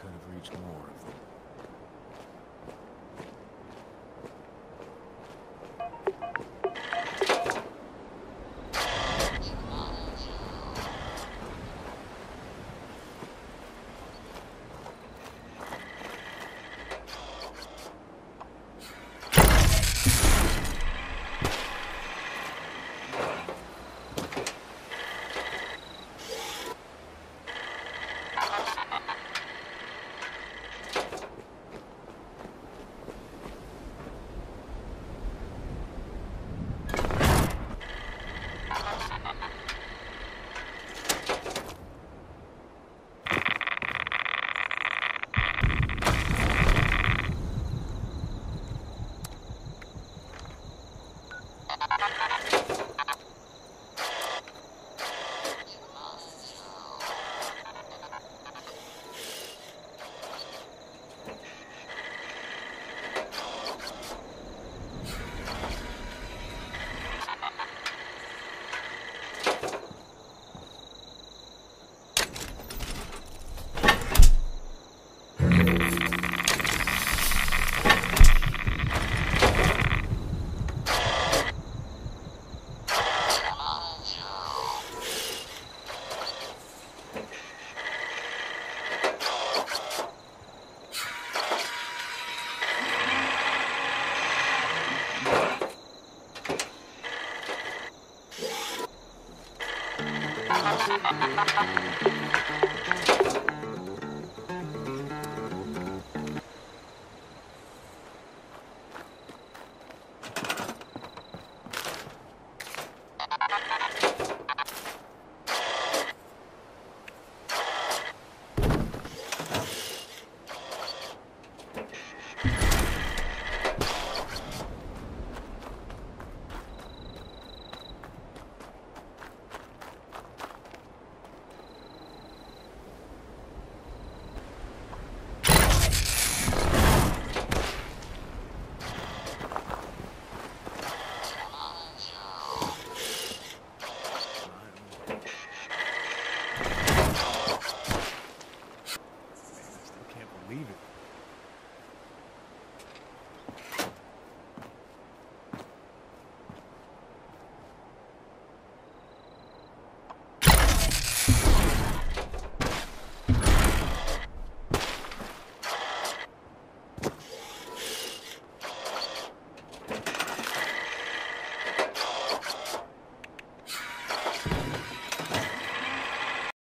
could have reached more of them. Thank you. leave it.